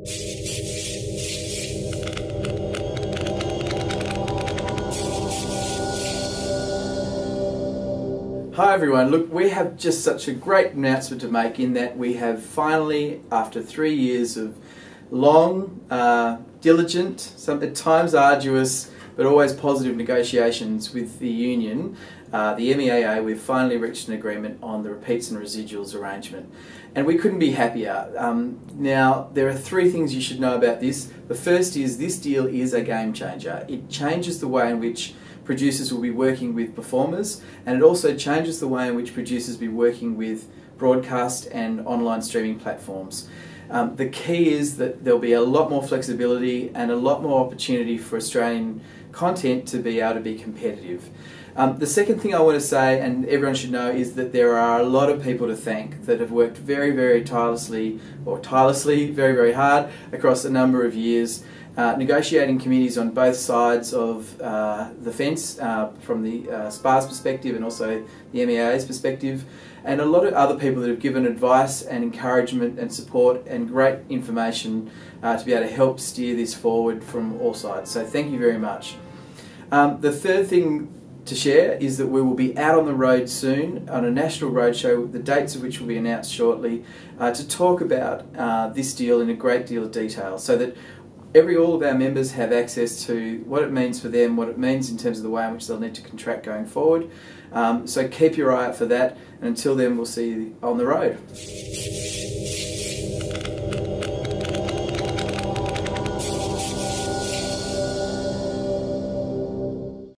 Hi everyone, look, we have just such a great announcement to make in that we have finally, after three years of long, uh, diligent, some at times arduous, but always positive negotiations with the union, uh, the MEAA, we've finally reached an agreement on the repeats and residuals arrangement. And we couldn't be happier. Um, now, there are three things you should know about this. The first is this deal is a game changer. It changes the way in which producers will be working with performers, and it also changes the way in which producers will be working with broadcast and online streaming platforms. Um, the key is that there'll be a lot more flexibility and a lot more opportunity for Australian content to be able to be competitive. Um, the second thing I want to say, and everyone should know, is that there are a lot of people to thank that have worked very, very tirelessly, or tirelessly, very, very hard across a number of years uh, negotiating committees on both sides of uh, the fence uh, from the uh, SPA's perspective and also the MEA's perspective, and a lot of other people that have given advice and encouragement and support and great information uh, to be able to help steer this forward from all sides. So, thank you very much. Um, the third thing to share is that we will be out on the road soon on a national roadshow, the dates of which will be announced shortly, uh, to talk about uh, this deal in a great deal of detail so that every all of our members have access to what it means for them, what it means in terms of the way in which they'll need to contract going forward. Um, so keep your eye out for that, and until then, we'll see you on the road.